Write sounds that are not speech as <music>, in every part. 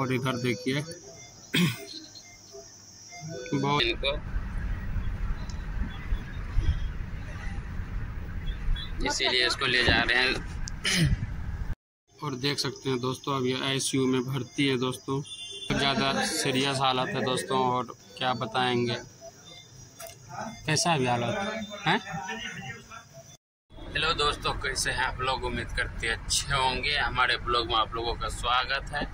और इधर देखिए। बहुत इनको इसीलिए इसको ले जा रहे हैं। और देख सकते हैं दोस्तों अब ये आईसीयू में भर्ती है दोस्तों। ज़्यादा सीरियस हालत है दोस्तों और क्या बताएँगे। कैसा है हालत? है? हेलो दोस्तों कैसे हैं आप लोग? उम्मीद करते हैं अच्छे होंगे। हमारे ब्लॉग में आप लोगों का स्वागत है।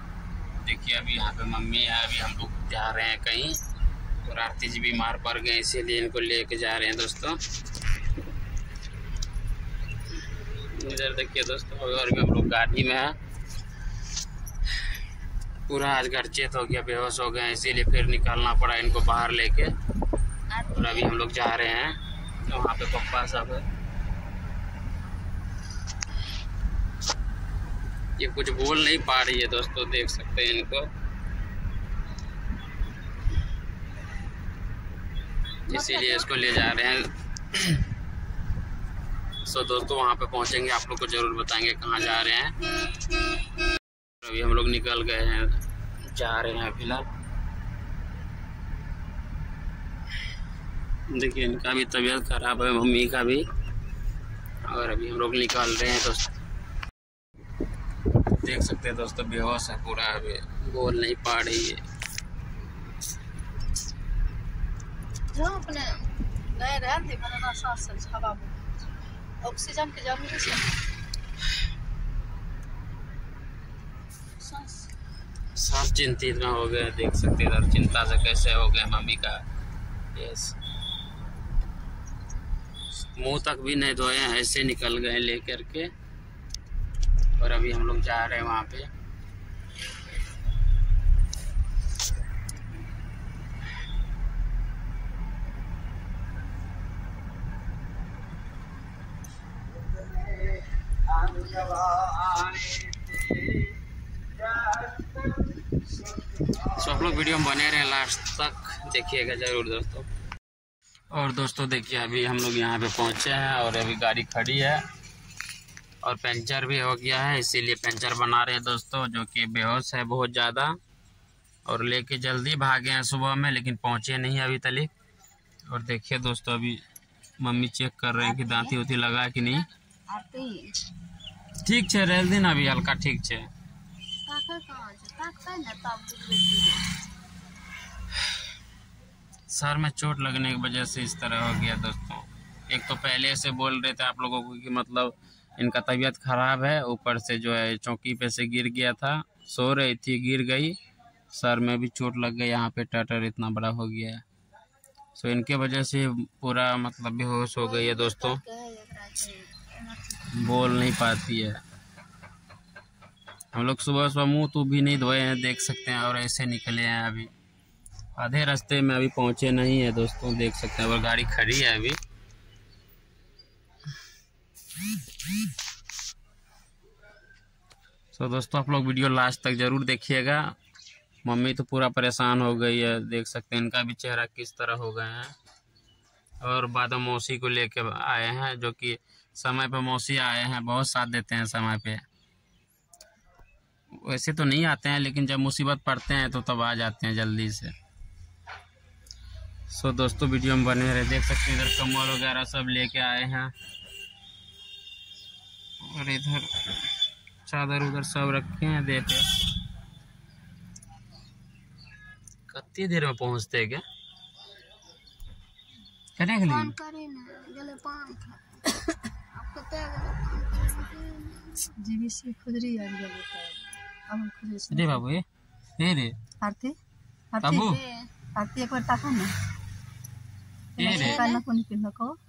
देखिए, अभी यहाँ पे मम्मी है, अभी हम लोग जा रहे हैं कहीं। और आरती जी बीमार पड़ गए, इसीलिए इनको लेके जा रहे हैं दोस्तों। इधर देखिए दोस्तों और भी हम लोग गाड़ी में है। पूरा आज घर चेत हो गया, बेहोश हो गए, इसीलिए फिर निकालना पड़ा इनको बाहर लेके। और अभी हम लोग जा रहे हैं। वहाँ पे पप्पा सब है। ये कुछ बोल नहीं पा रही है दोस्तों, देख सकते हैं इनको। इसीलिए इसको ले जा रहे हैं। सो दोस्तों, वहाँ पे पहुँचेंगे, आप लोग को ज़रूर बताएँगे कहाँ जा रहे हैं। अभी हम लोग निकल गए हैं, जा रहे हैं फ़िलहाल। देखिए, इनका भी तबीयत खराब है, मम्मी का भी। और अभी हम लोग निकाल रहे हैं, दोस्तों। देख सकते हैं दोस्तों बेहोश है पूरा अभी बोल नहीं पा रही है। ऑक्सीजन की ज़रूरी सांस। चिंतित में हो गए देख सकते हैं चिंता से कैसे हो गए मम्मी का। यस मुँह तक भी नहीं धोए ऐसे निकल गए लेकर के। और अभी हम लोग जा रहे हैं वहाँ पे। सो आप लोग वीडियो बने रहे हैं लास्ट तक। देखिएगा ज़रूर दोस्तों। और दोस्तों, देखिए, अभी हम लोग यहाँ पे पहुँचे हैं और अभी गाड़ी खड़ी है। और पंचर भी हो गया है इसीलिए पंचर बना रहे हैं दोस्तों जो कि बेहोश है बहुत ज़्यादा। और लेके जल्दी भागे हैं सुबह में लेकिन पहुँचे नहीं अभी तक। और देखिए दोस्तों अभी मम्मी चेक कर रहे हैं कि दांती उती लगा कि नहीं। ठीक है रह दिन अभी हल्का ठीक है बुझबै की सर में चोट लगने की वजह से इस तरह हो गया दोस्तों। एक तो पहले से बोल रहे थे आप लोगों को कि मतलब इनका तबीयत खराब है, ऊपर से जो है चौकी पे से गिर गया था। सो रही थी, गिर गई। सर में भी चोट लग गई, यहाँ पे टटर इतना बड़ा हो गया है। सो इनके वजह से पूरा मतलब बेहोश हो गई है दोस्तों। बोल नहीं पाती है। हम लोग सुबह सुबह मुँह तो भी नहीं धोए हैं, देख सकते हैं, और ऐसे निकले हैं अभी। आधे रास्ते में अभी पहुँचे नहीं है दोस्तों, देख सकते हैं और गाड़ी खड़ी है अभी। तो दोस्तों, आप लोग वीडियो लास्ट तक ज़रूर देखिएगा। मम्मी तो पूरा परेशान हो गई है, देख सकते हैं इनका भी चेहरा किस तरह हो गए हैं। और बादम मौसी को लेके आए हैं, जो कि समय पे मौसी आए हैं, बहुत साथ देते हैं समय पे। वैसे तो नहीं आते हैं, लेकिन जब मुसीबत पड़ते हैं तो तब आ जाते हैं जल्दी से। सो दोस्तों, वीडियो में बने रहे, देख सकते हैं इधर कम्बल वगैरह सब लेके आए हैं। और इधर चादर उधर सब रखे हैं दे पे कत्ती देर में पहुँचते हैं क्या? करने के लिए पान रे बाबू ये ये रे। आरती? आरती? बाबू। आरती एक बार ताको ने। ये रे। काल्हि कोन किनको हम्म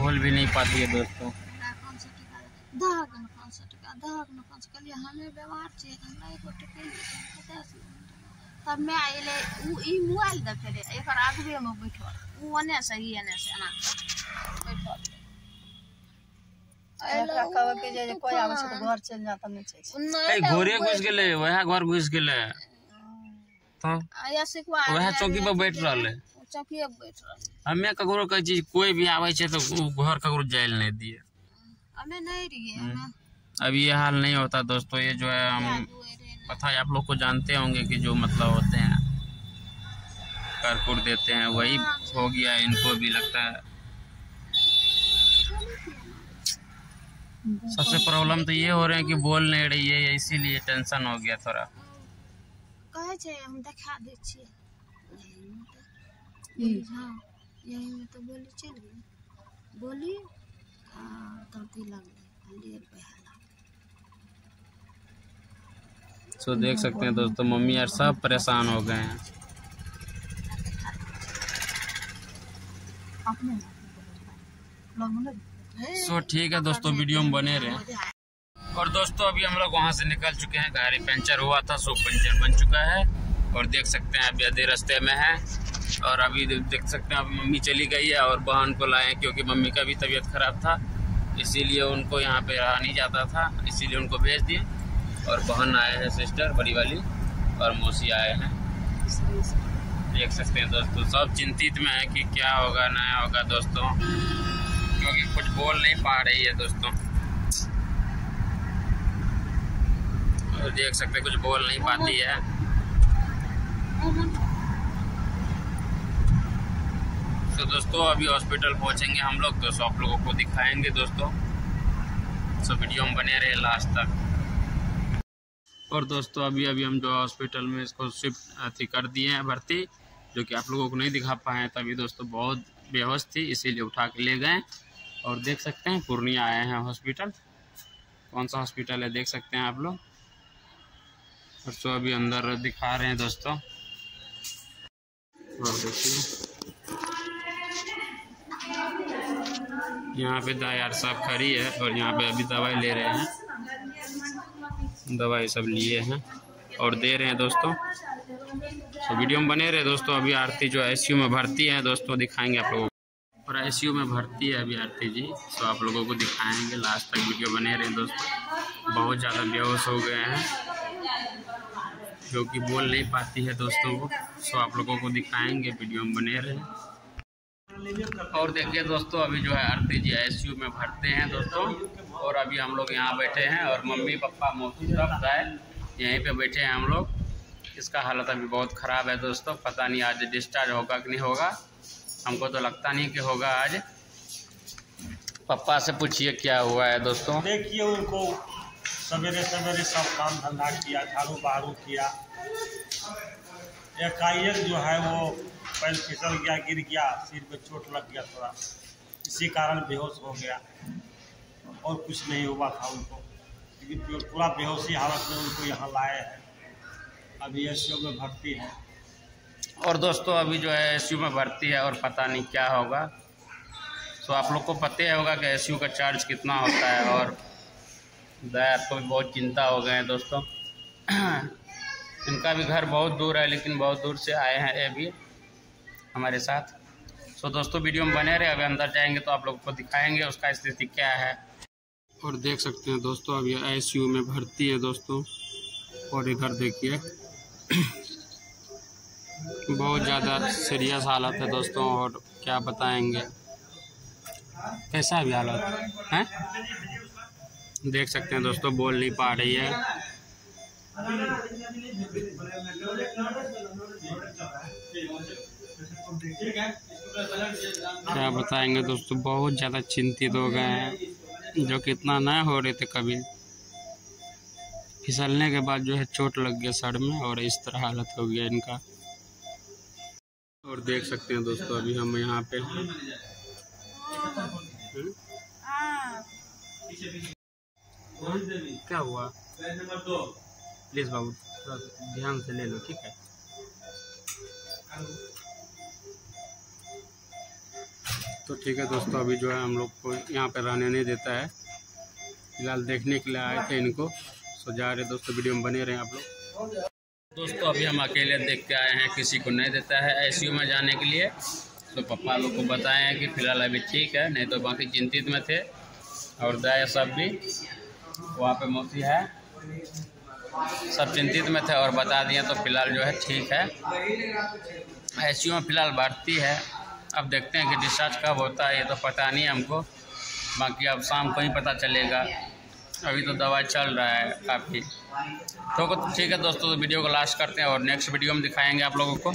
बोल भी नहीं पाती है दोस्तों। तब मैं अयलै उ ई मोबाइल देखे रे एकर आगुएमे बैठल उ ओने से ई एने से बैठल एकरा कहबै कि जे कोइ आबै छै तऽ घर चलि जा तब नहि छै ए घोरे घुस गेले वह घर घुस गेले। तो या सिखवा वह चौकी पर बैठ रहले। चौकिए पर बैठ रही हमें ककरो कहै छी कोई भी आबै छै तो घर ककरो जाय ले नहीं दिए हमें नहीं रही हमें अब ये हाल नहीं होता दोस्तों ये जो है हम पता है आप लोग को जानते होंगे कि जो मतलब होते हैं कर कुर देते हैं वही हो गया इनको भी लगता है। सबसे प्रॉब्लम तो ये हो रहे हैं कि बोल नहीं रही है इसीलिए टेंशन हो गया थोड़ा। कहे छै हम देखा दै तो हाँ यही में तो बोली चल गई। बोली हाँ सो देख सकते हैं दोस्तों मम्मी यार सब परेशान हो गए हैं। अपने सो ठीक है दोस्तों वीडियो में बने रहे। और दोस्तों अभी हम लोग वहाँ से निकल चुके हैं गाड़ी पंचर हुआ था सो पंचर बन चुका है। और देख सकते हैं अभी आधे रास्ते में है। और अभी देख सकते हैं अभी मम्मी चली गई है और बहन को लाए हैं क्योंकि मम्मी का भी तबीयत खराब था। इसीलिए उनको यहाँ पे रहा नहीं जाता था इसीलिए उनको भेज दिए। और बहन आए हैं सिस्टर बड़ी वाली और मौसी आए हैं। देख सकते हैं दोस्तों सब चिंतित में है कि क्या होगा नया होगा दोस्तों। क्योंकि कुछ बोल नहीं पा रही है दोस्तों। देख सकते कुछ बोल नहीं पाती है। तो दोस्तों, अभी हॉस्पिटल पहुँचेंगे हम लोग तो सब लोगों को दिखाएँगे दोस्तों। सो वीडियो में बने रहे लास्ट तक। और दोस्तों, अभी अभी हम जो हॉस्पिटल में इसको शिफ्ट अथी कर दिए हैं, भर्ती, जो कि आप लोगों को नहीं दिखा पाए तभी दोस्तों बहुत बेहोश थी, इसीलिए उठा के ले गए। और देख सकते हैं, पूर्णिया आए हैं हॉस्पिटल कौन सा हॉस्पिटल है, देख सकते हैं आप लोग। और सो अभी अंदर दिखा रहे हैं दोस्तों। और देखिए। यहाँ पे दायार साहब खड़ी है और यहाँ पे अभी दवाई ले रहे हैं। दवाई सब लिए हैं और दे रहे हैं दोस्तों। तो वीडियो में बने रहे दोस्तों, अभी आरती जो आई में भर्ती है। दोस्तों दिखाएँगे आप लोगों और आई में भर्ती है अभी आरती जी तो आप लोगों को दिखाएँगे। लास्ट तक वीडियो बने रहे दोस्तों। बहुत ज़्यादा बेहोश हो गए हैं, जो कि बोल नहीं पाती है दोस्तों को सो आप लोगों को दिखाएँगे वीडियो में बने रहे। और देखिए दोस्तों, अभी जो है आरती जी आई में भरते हैं दोस्तों। और अभी हम लोग यहाँ बैठे हैं और मम्मी पापा मोती सब शायद यहीं पे बैठे हैं हम लोग। इसका हालत अभी बहुत ख़राब है दोस्तों। पता नहीं आज डिस्चार्ज होगा कि नहीं होगा। हमको तो लगता नहीं कि होगा आज। पापा से पूछिए क्या हुआ है दोस्तों? देखिए उनको, सवेरे सवेरे सब काम धंधा किया, झाड़ू बहारू किया। एकाएक जो है वो पैर फिसल गया, गिर गया, सिर पे चोट लग गया थोड़ा। इसी कारण बेहोश हो गया। और कुछ नहीं हुआ था उनको। लेकिन पूरा बेहोशी हालत में उनको यहाँ लाए हैं। अभी एस में भर्ती है। और दोस्तों, अभी जो है एस में भर्ती है और पता नहीं क्या होगा। तो आप लोग को पता ही होगा कि एस का चार्ज कितना होता है और दया को भी बहुत चिंता हो गए हैं दोस्तों। <clears throat> इनका भी घर बहुत दूर है, लेकिन बहुत दूर से आए हैं ये भी हमारे साथ। सो दोस्तों, वीडियो में बने रहे, अभी अंदर जाएँगे तो आप लोग को दिखाएँगे उसका स्थिति क्या है। और देख सकते हैं दोस्तों, अभी आई में भर्ती है दोस्तों। और इधर देखिए। <clears throat> बहुत ज़्यादा सीरियस हालत है दोस्तों, और क्या बताएँगे? कैसा अभी हालत? है? देख सकते हैं दोस्तों, बोल नहीं पा रही है। क्या बताएँगे दोस्तों, बहुत ज़्यादा चिंतित हो गए हैं, जो कि इतना न हो रहे थे कभी। फिसलने के बाद जो है चोट लग गया सर में, और इस तरह हालत हो गया इनका। और देख सकते हैं दोस्तों, अभी हम यहाँ पे। हम्म? क्या हुआ? प्लीज़ बाबू, थोड़ा ध्यान से ले लो, ठीक है? तो ठीक है दोस्तों, अभी जो है हम लोग को यहाँ पे रहने नहीं देता है। फ़िलहाल देखने के लिए आए थे इनको। सो जा रहे दोस्तों, वीडियो में बने रहे आप लोग। दोस्तों, अभी हम अकेले देख के आए हैं, किसी को नहीं देता है आई में जाने के लिए। तो पापा लोग को बताए हैं कि फ़िलहाल अभी ठीक है, नहीं तो बाकी चिंतित में थे। और दया सब भी वहाँ पे मोती है। सब चिंतित में थे और बता दिए तो फ़िलहाल जो है ठीक है। आई में फ़िलहाल बढ़ती है। अब देखते हैं कि डिस्चार्ज कब होता है, ये तो पता नहीं हमको। बाकी अब शाम को ही पता चलेगा। अभी तो दवाई चल रहा है काफ़ी। तो ठीक है दोस्तों तो वीडियो को लास्ट करते हैं और नेक्स्ट वीडियो में दिखाएँगे आप लोगों को।